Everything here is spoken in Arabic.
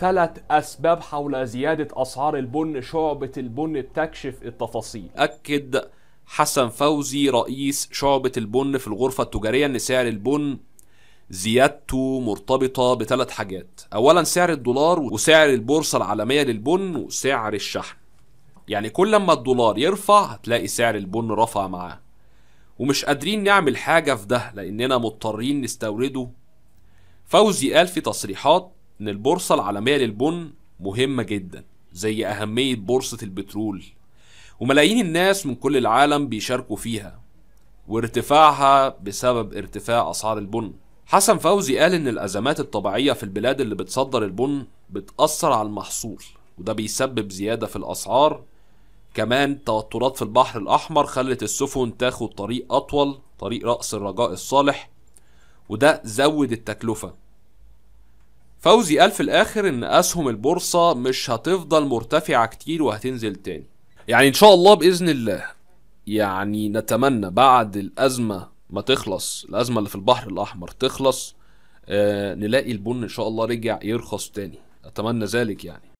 ثلاث أسباب حول زيادة أسعار البن شعبة البن بتكشف التفاصيل. أكد حسن فوزي رئيس شعبة البن في الغرفة التجارية إن سعر البن زيادته مرتبطة بثلاث حاجات. أولا سعر الدولار وسعر البورصة العالمية للبن وسعر الشحن. يعني كل ما الدولار يرفع هتلاقي سعر البن رفع معاه. ومش قادرين نعمل حاجة في ده لأننا مضطرين نستورده. فوزي قال في تصريحات إن البورصة العالمية للبن مهمة جدا زي أهمية بورصة البترول. وملايين الناس من كل العالم بيشاركوا فيها وارتفاعها بسبب ارتفاع أسعار البن. حسن فوزي قال إن الأزمات الطبيعية في البلاد اللي بتصدر البن بتأثر على المحصول وده بيسبب زيادة في الأسعار. كمان توترات في البحر الأحمر خلت السفن تاخد طريق أطول طريق رأس الرجاء الصالح وده زود التكلفة. فوزي قال في الآخر إن أسهم البورصة مش هتفضل مرتفعة كتير وهتنزل تاني. يعني إن شاء الله بإذن الله يعني نتمنى بعد الأزمة ما تخلص الأزمة اللي في البحر الأحمر تخلص آه نلاقي البن إن شاء الله رجع يرخص تاني. أتمنى ذلك يعني.